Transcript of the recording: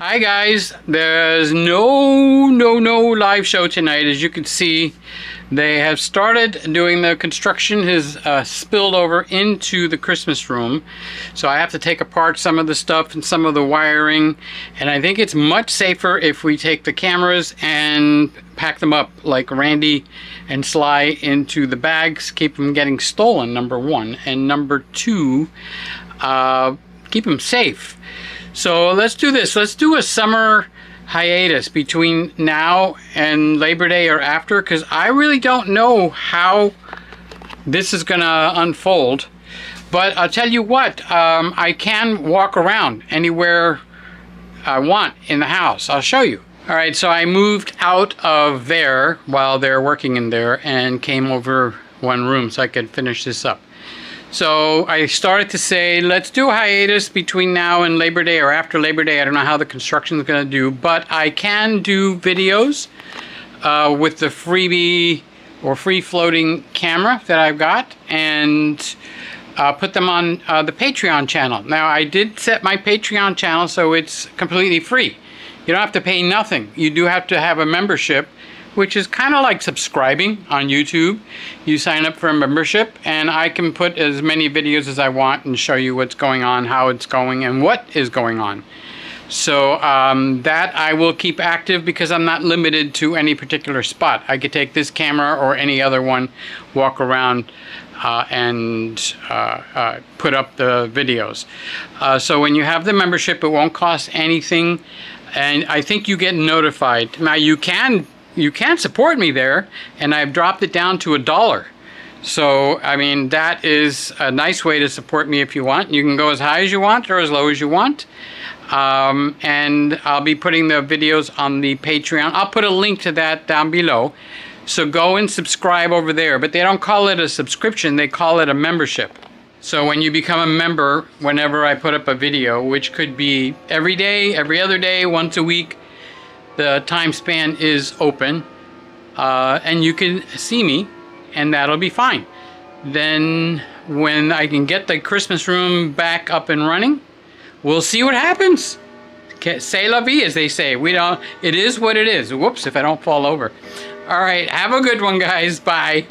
Hi guys, there's no, no, no live show tonight. As you can see, they have started doing the construction has uh, spilled over into the Christmas room. So I have to take apart some of the stuff and some of the wiring. And I think it's much safer if we take the cameras and pack them up like Randy and Sly into the bags, keep them getting stolen, number one. And number two, uh, keep them safe. So let's do this. Let's do a summer hiatus between now and Labor Day or after because I really don't know how this is going to unfold. But I'll tell you what, um, I can walk around anywhere I want in the house. I'll show you. All right, so I moved out of there while they're working in there and came over one room so I could finish this up. So I started to say, let's do a hiatus between now and Labor Day or after Labor Day. I don't know how the construction is going to do, but I can do videos uh, with the freebie or free floating camera that I've got and uh, put them on uh, the Patreon channel. Now I did set my Patreon channel so it's completely free. You don't have to pay nothing. You do have to have a membership which is kind of like subscribing on YouTube. You sign up for a membership and I can put as many videos as I want and show you what's going on, how it's going, and what is going on. So um, that I will keep active because I'm not limited to any particular spot. I could take this camera or any other one, walk around uh, and uh, uh, put up the videos. Uh, so when you have the membership, it won't cost anything and I think you get notified. Now you can you can support me there and I've dropped it down to a dollar. So, I mean, that is a nice way to support me if you want. You can go as high as you want or as low as you want. Um, and I'll be putting the videos on the Patreon. I'll put a link to that down below. So go and subscribe over there. But they don't call it a subscription, they call it a membership. So when you become a member, whenever I put up a video, which could be every day, every other day, once a week, the time span is open uh, and you can see me and that'll be fine. Then when I can get the Christmas room back up and running, we'll see what happens. Say la vie, as they say. We don't, it is what it is. Whoops, if I don't fall over. All right, have a good one, guys. Bye.